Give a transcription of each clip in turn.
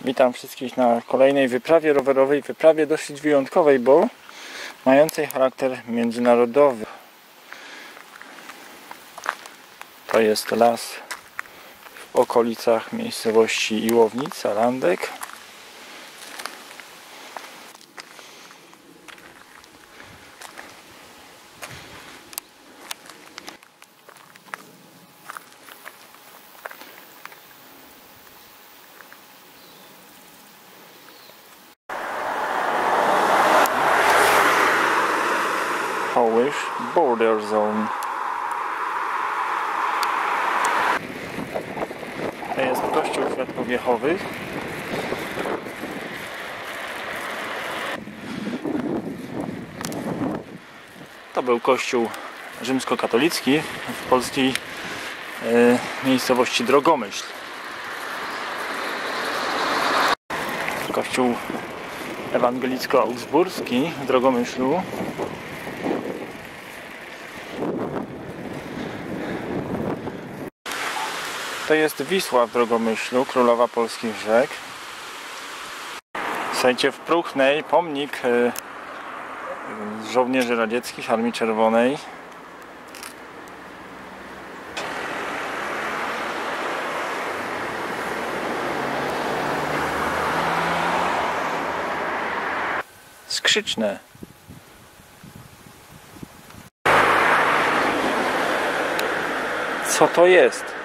Witam wszystkich na kolejnej wyprawie rowerowej, wyprawie dosyć wyjątkowej, bo mającej charakter międzynarodowy. To jest las w okolicach miejscowości Iłownica, Landek. Polish Border Zone. To jest kościół światłowiechowy. To był kościół rzymskokatolicki w polskiej e, miejscowości Drogomyśl. Kościół ewangelicko-augsburski w Drogomyślu To jest Wisła w Drogomyślu, królowa polskich rzek. Słuchajcie, w Pruchnej pomnik y, żołnierzy radzieckich Armii Czerwonej. Skrzyczne. Co to jest?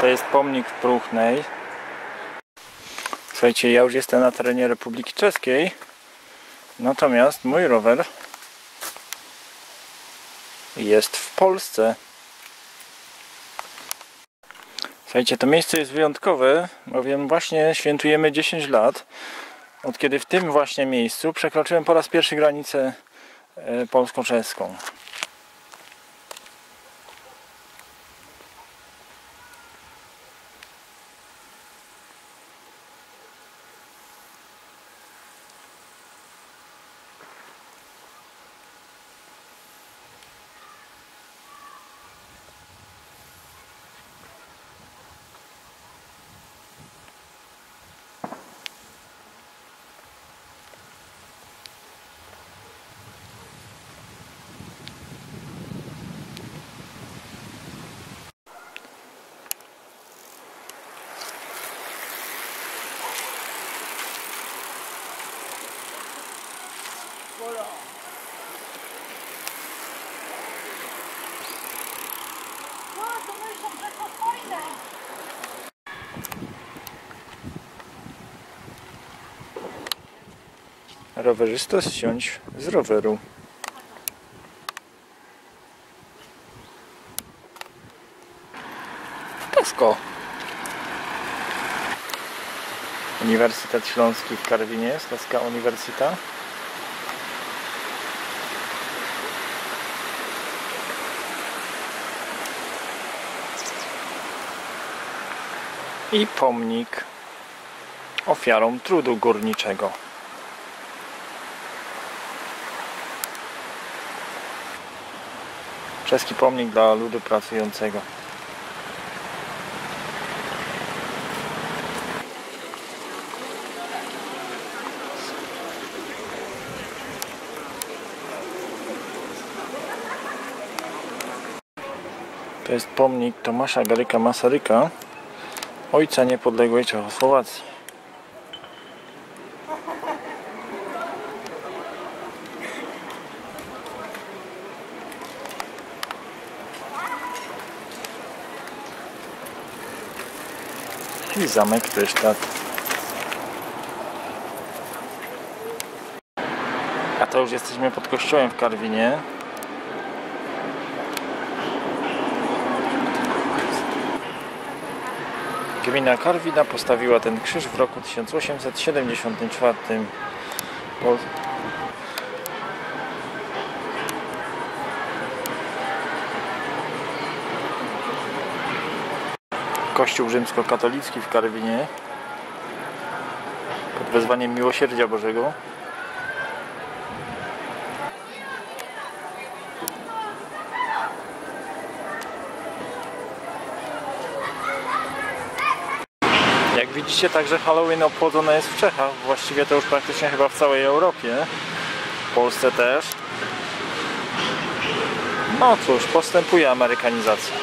To jest pomnik Pruchnej. Słuchajcie, ja już jestem na terenie Republiki Czeskiej. Natomiast mój rower jest w Polsce. Słuchajcie, to miejsce jest wyjątkowe, bowiem właśnie świętujemy 10 lat od kiedy w tym właśnie miejscu przekroczyłem po raz pierwszy granicę e, polsko-czeską. Rowerzysta zsiąść z roweru. Kasko. Uniwersytet Śląski w Karwinie, Śląska Uniwersyta. I pomnik ofiarom trudu górniczego. Czeski pomnik dla ludu pracującego. To jest pomnik Tomasza Garyka Masaryka, ojca niepodległej Czechosłowacji. I zamek Krysztat. A to już jesteśmy pod kościołem w Karwinie. Gmina Karwina postawiła ten krzyż w roku 1874. Po... Kościół rzymskokatolicki w Karwinie pod wezwaniem Miłosierdzia Bożego Jak widzicie, także Halloween obchodzone jest w Czechach. Właściwie to już praktycznie chyba w całej Europie. W Polsce też. No cóż, postępuje amerykanizacja.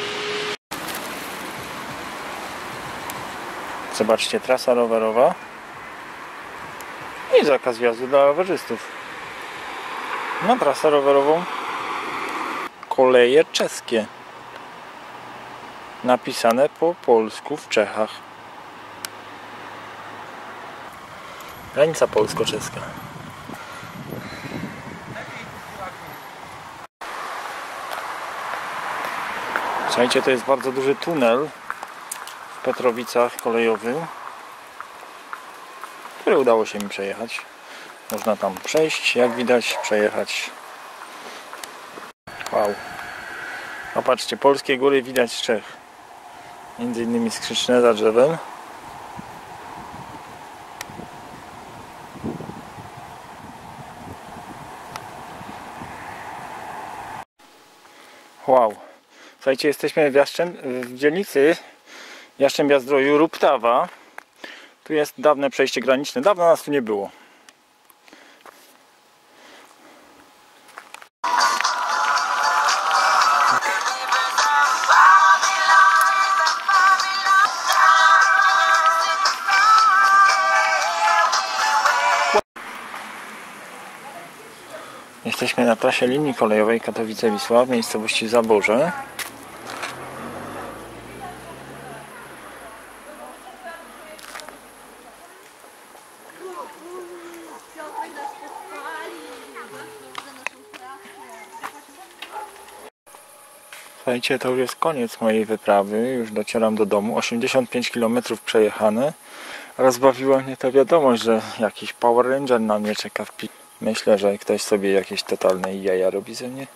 Zobaczcie, trasa rowerowa i zakaz wjazdu dla rowerzystów. Na trasę rowerową koleje czeskie. Napisane po polsku w Czechach. Granica polsko-czeska. Słuchajcie, to jest bardzo duży tunel w Petrowicach kolejowy, który udało się mi przejechać. Można tam przejść, jak widać, przejechać. Wow. A patrzcie, polskie góry widać z Czech. Między innymi skrzyczne za drzewem. Wow. Słuchajcie, jesteśmy w, w dzielnicy Jaszczębia-Zdroju Ruptawa. Tu jest dawne przejście graniczne. Dawno nas tu nie było. Jesteśmy na trasie linii kolejowej Katowice-Wisła w miejscowości Zaborze. Słuchajcie, to już jest koniec mojej wyprawy. Już docieram do domu. 85 km przejechane. Rozbawiła mnie ta wiadomość, że jakiś Power Ranger na mnie czeka w pi... Myślę, że ktoś sobie jakieś totalne jaja robi ze mnie.